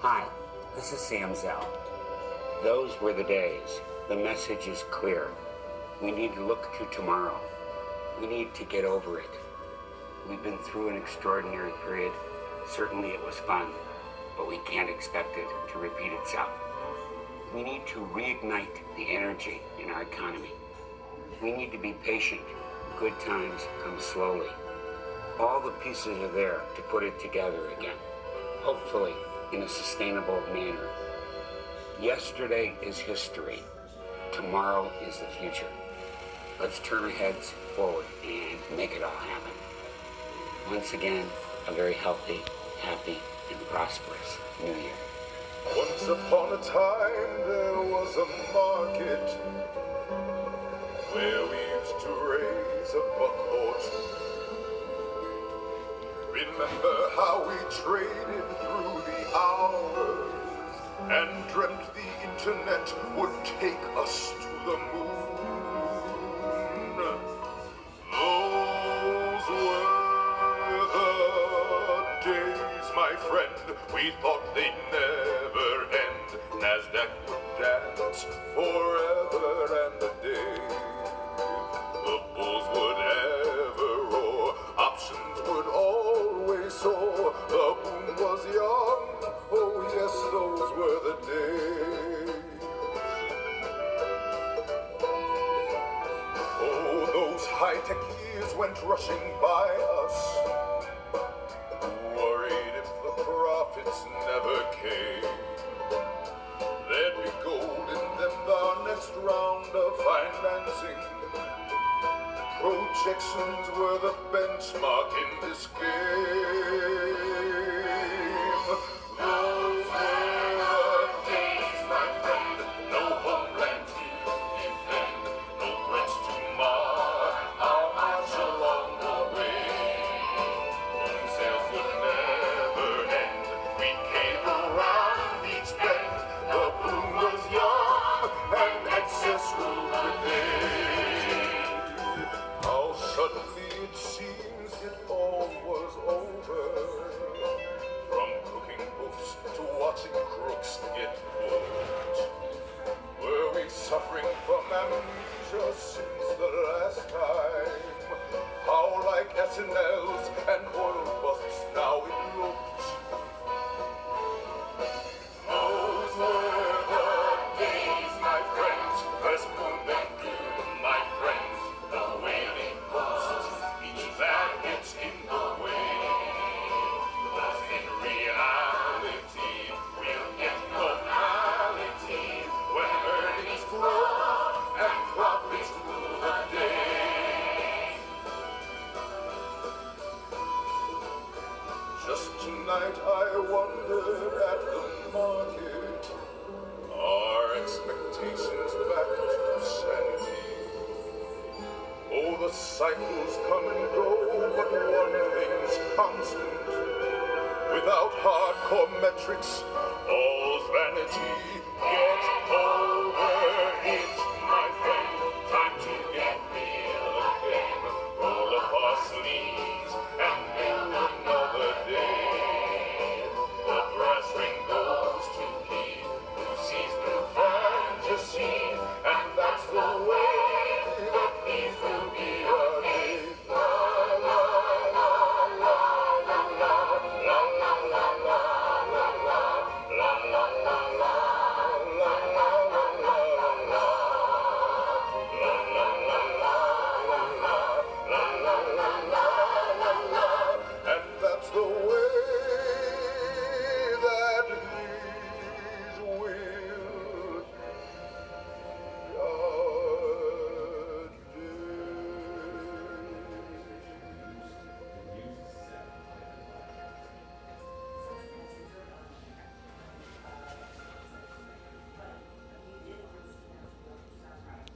Hi, this is Sam Zell. Those were the days. The message is clear. We need to look to tomorrow. We need to get over it. We've been through an extraordinary period. Certainly it was fun, but we can't expect it to repeat itself. We need to reignite the energy in our economy. We need to be patient. Good times come slowly. All the pieces are there to put it together again, hopefully in a sustainable manner. Yesterday is history. Tomorrow is the future. Let's turn our heads forward and make it all happen. Once again, a very healthy, happy, and prosperous New Year. Once upon a time there was a market where we used to raise a buck or. Remember how we traded and dreamt the internet would take us to the moon. Those were the days, my friend. We thought they'd never end. Nasdaq would dance forever and a day. Those high-tech years went rushing by us. Worried if the profits never came. There'd be gold in them the next round of financing. Projections were the benchmark in this game. Cycles come and go, but one thing's constant. Without hardcore metrics, all's vanity.